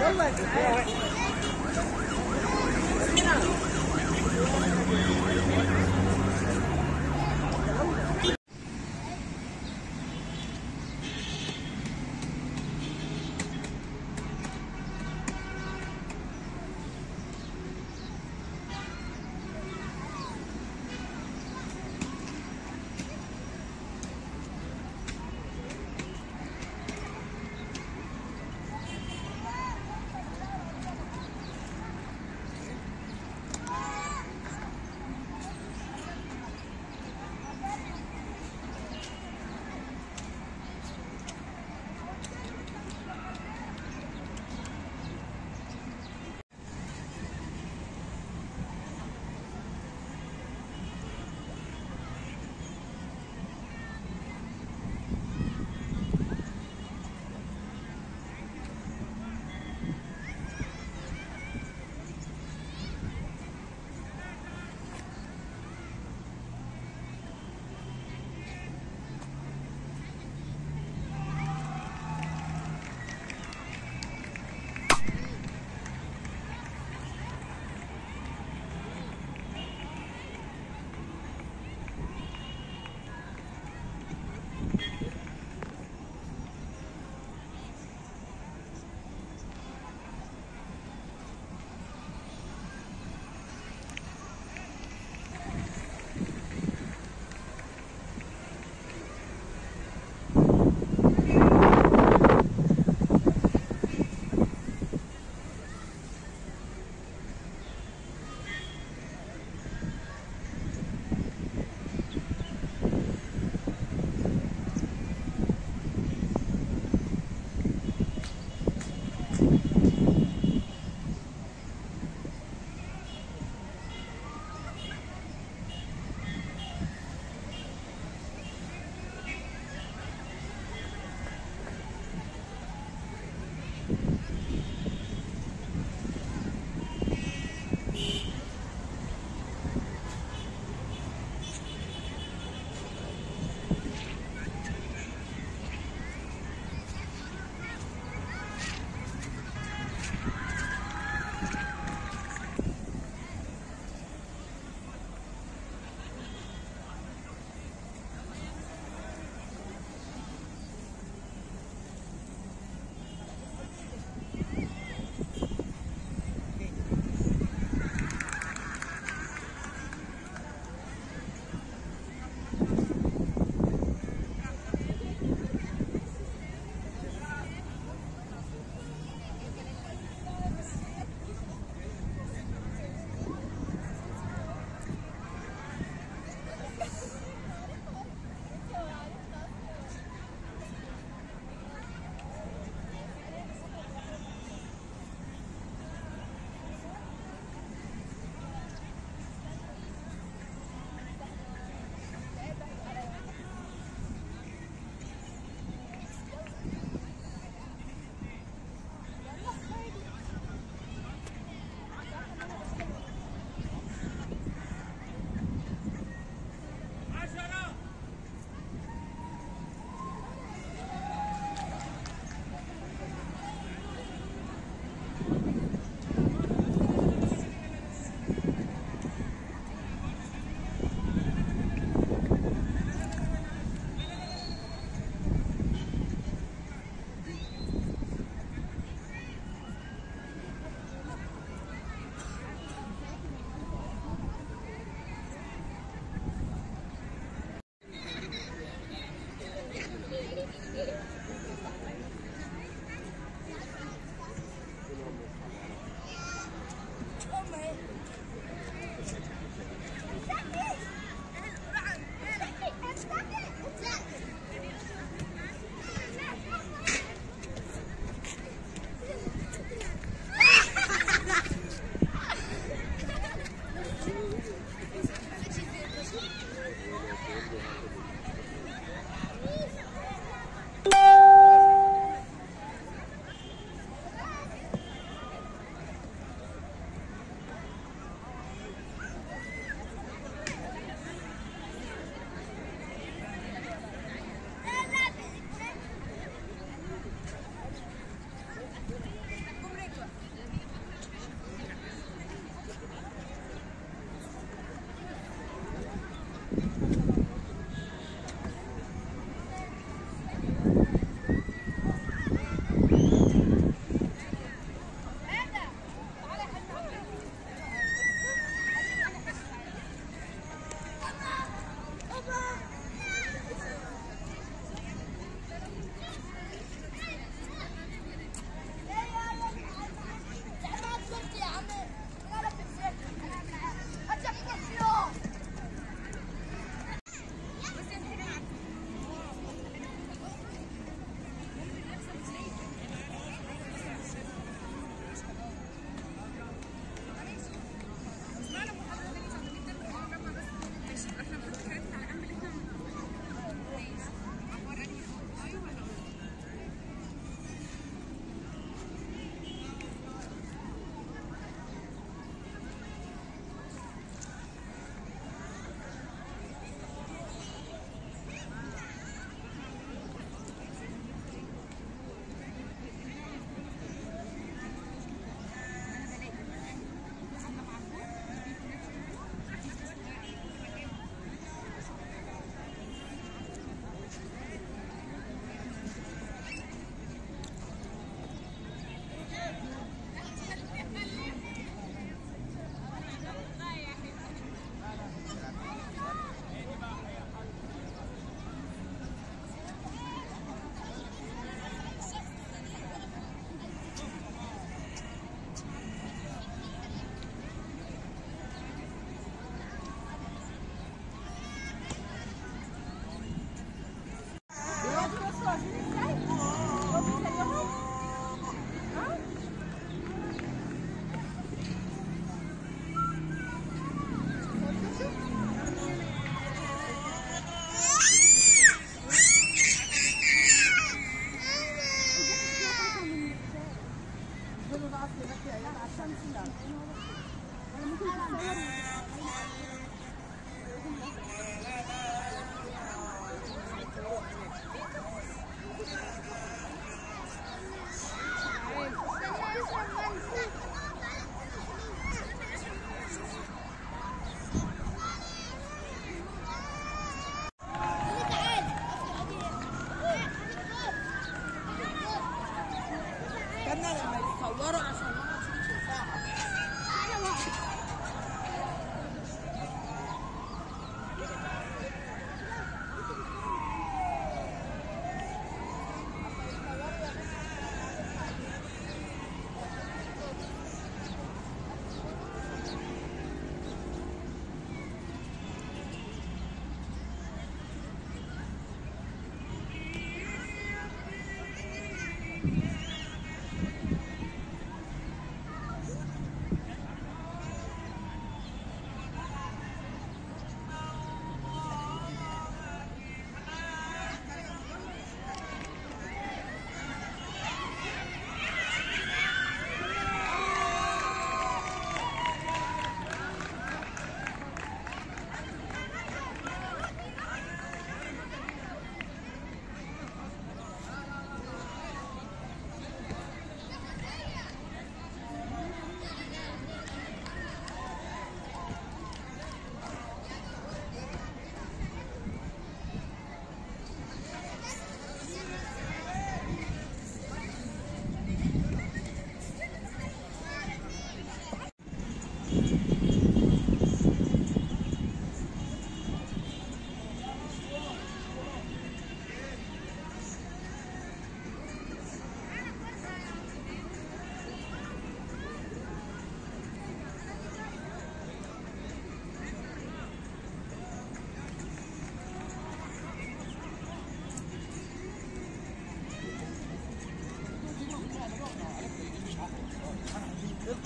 Thank you. لما يتصوروا عشان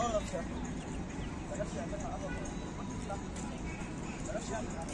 مره مش عارف ما جابش يعملها أه. ابدا ما جابش يعملها.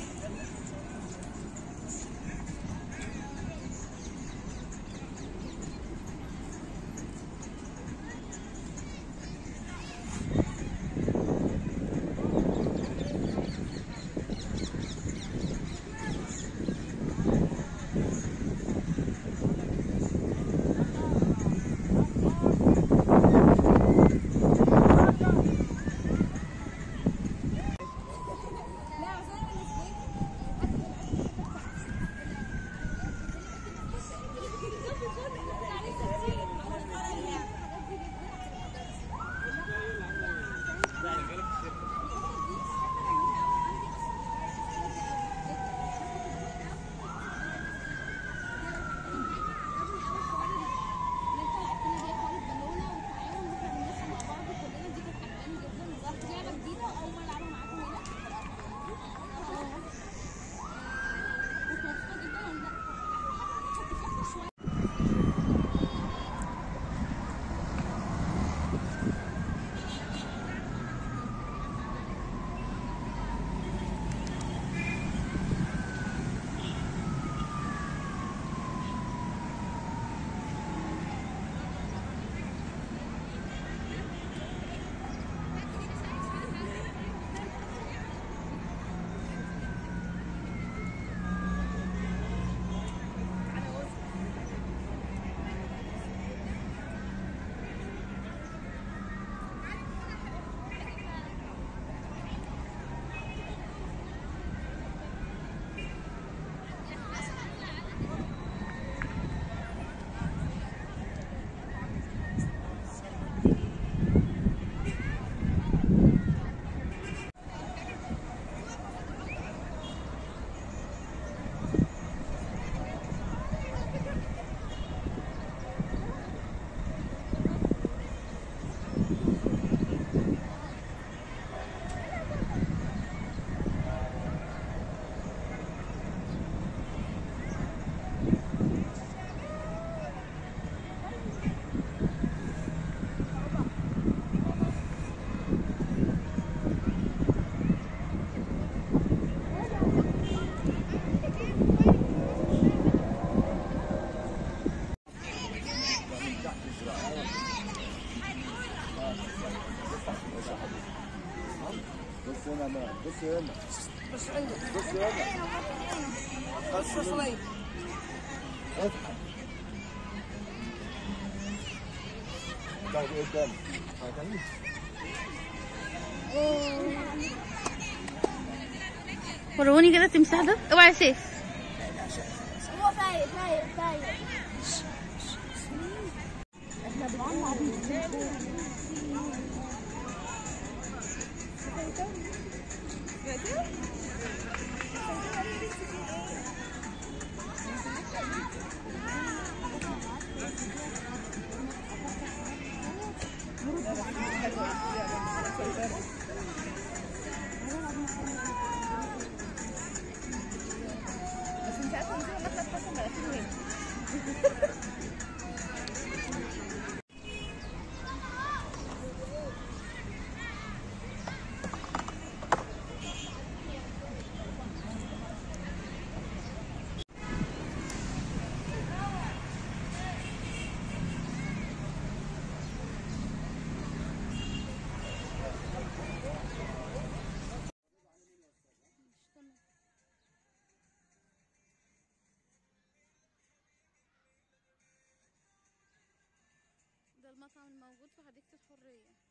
وروني كده التمساح ده؟ اوعى سيف هو فايق فايق فايق ده المطعم الموجود في حديقة الحرية.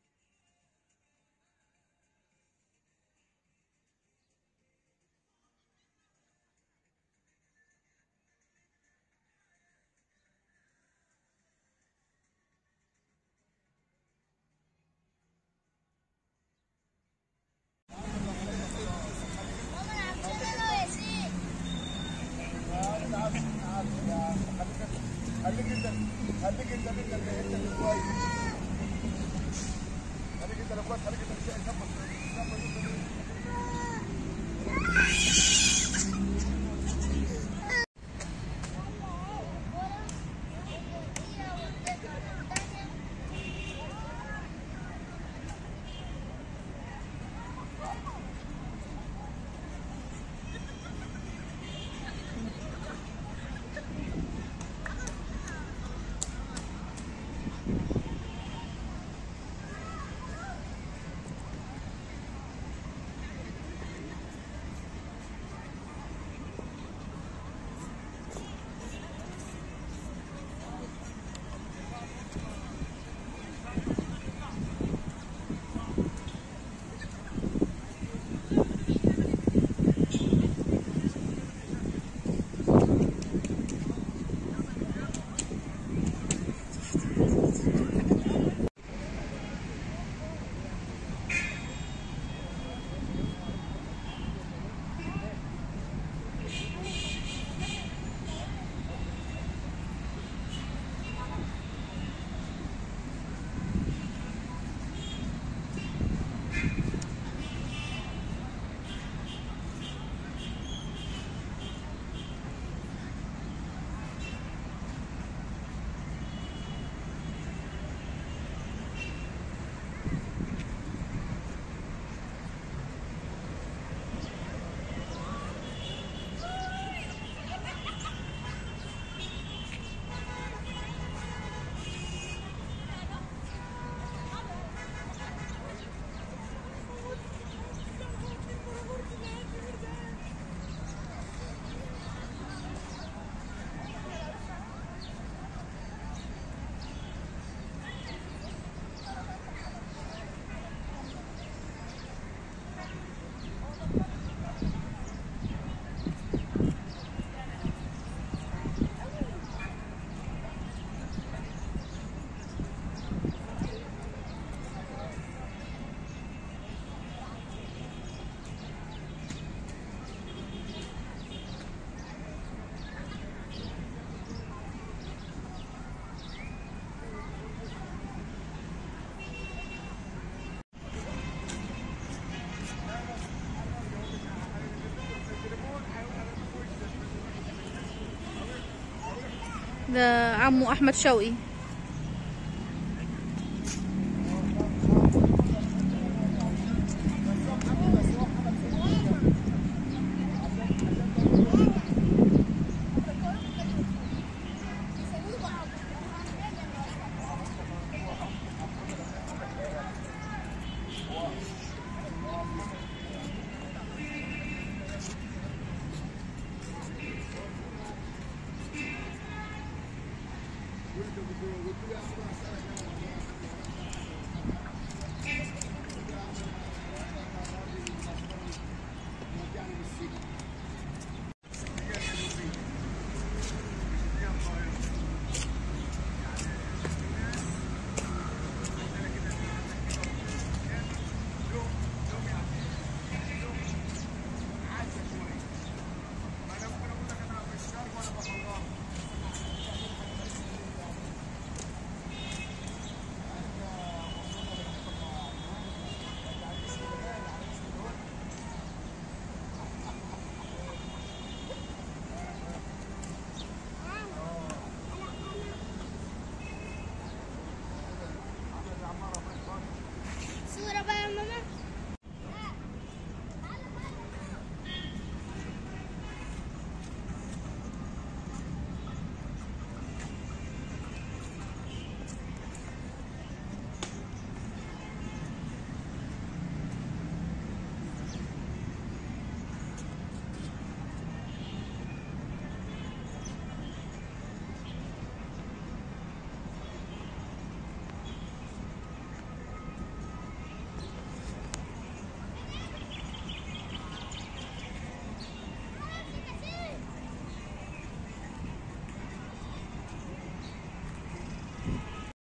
عمو أحمد شوقي.